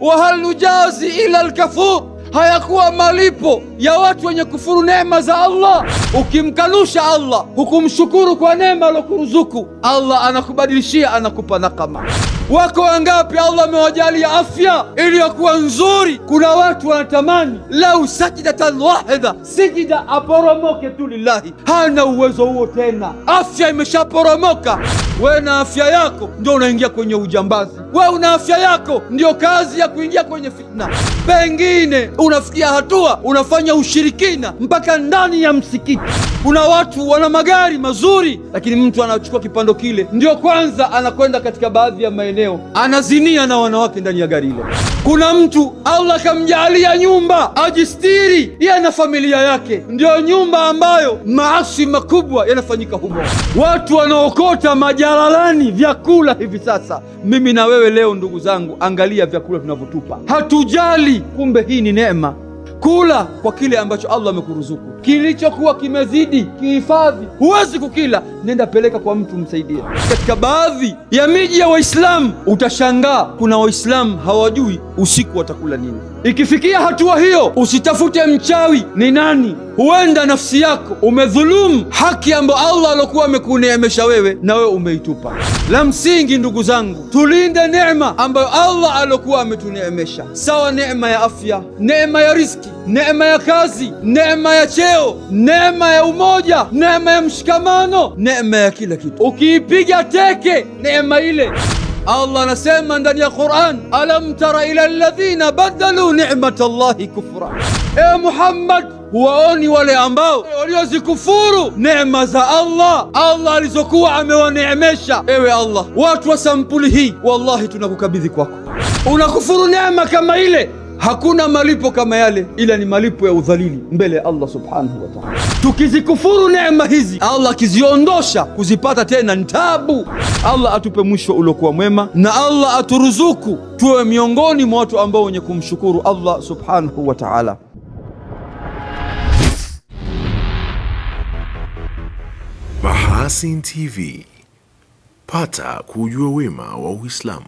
wa hal nujazi ila alkafur hayakuwa malipo ya watu wenye kufuru neema za Allah. Ukimkanusha Allah, hukumshukuru kwa neema alokuruzuku, Allah anakubadilishia, anakupa nakama. Wako wangapi Allah amewajalia afya iliyokuwa nzuri? Kuna watu wanatamani lau sajidatan wahida, sijida aporomoke tu lillahi, hana uwezo huo tena, afya imeshaporomoka. We na afya yako ndio unaingia kwenye ujambazi, we una afya yako ndio kazi ya kuingia kwenye fitna. Pengine unafikia hatua unafanya ushirikina mpaka ndani ya msikiti. Kuna watu wana magari mazuri, lakini mtu anachukua kipando kile, ndio kwanza anakwenda katika baadhi ya maeneo anazinia na wanawake ndani ya gari hilo. Kuna mtu Allah akamjaalia nyumba ajistiri yeye na familia yake, ndio nyumba ambayo maasi makubwa yanafanyika humo. Watu wanaokota majalalani vyakula hivi sasa. Mimi na wewe leo, ndugu zangu, angalia vyakula tunavyotupa, hatujali. Kumbe hii ni neema. Kula kwa kile ambacho Allah amekuruzuku. Kilichokuwa kimezidi kihifadhi, huwezi kukila, nenda peleka kwa mtu msaidie. Katika baadhi ya miji ya Waislamu utashangaa kuna Waislamu hawajui usiku watakula nini. Ikifikia hatua hiyo, usitafute mchawi ni nani, huenda nafsi yako umedhulumu haki ambayo Allah alokuwa amekuneemesha wewe na wewe umeitupa. La msingi, ndugu zangu, tulinde neema ambayo Allah alokuwa ametuneemesha, sawa neema ya afya, neema ya riziki, neema ya kazi, neema ya cheo, neema ya umoja, neema ya mshikamano, neema ya kila kitu. Ukiipiga teke neema ile Allah anasema ndani ya Qur'an, alam tara ila alladhina badalu ni'mata Allahi kufra. Ewe Muhammad, huwaoni wale ambao waliozikufuru neema za Allah, Allah alizokuwa amewaneemesha. Ewe Allah, watu wa sampuli hii, wallahi tunakukabidhi kwako. Unakufuru neema kama ile hakuna malipo kama yale, ila ni malipo ya udhalili mbele ya Allah subhanahu wa ta'ala. Tukizikufuru neema hizi, Allah akiziondosha, kuzipata tena ni tabu. Allah atupe mwisho uliokuwa mwema, na Allah aturuzuku tuwe miongoni mwa watu ambao wenye kumshukuru Allah subhanahu wa ta'ala. Mahasin TV, pata kujua wema wa Uislamu.